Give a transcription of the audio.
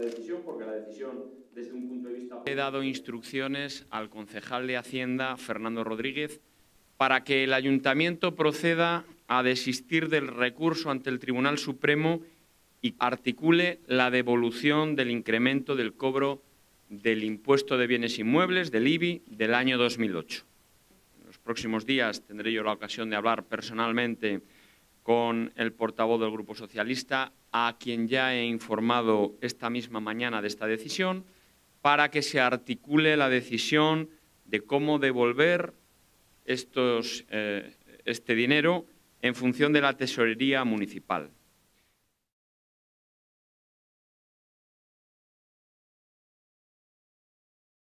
decisión porque la decisión desde un punto de vista... He dado instrucciones al concejal de Hacienda, Fernando Rodríguez, para que el Ayuntamiento proceda a desistir del recurso ante el Tribunal Supremo y articule la devolución del incremento del cobro del impuesto de bienes inmuebles, del IBI, del año 2008. En los próximos días tendré yo la ocasión de hablar personalmente con el portavoz del Grupo Socialista, a quien ya he informado esta misma mañana de esta decisión, para que se articule la decisión de cómo devolver eh, este dinero en función de la tesorería municipal.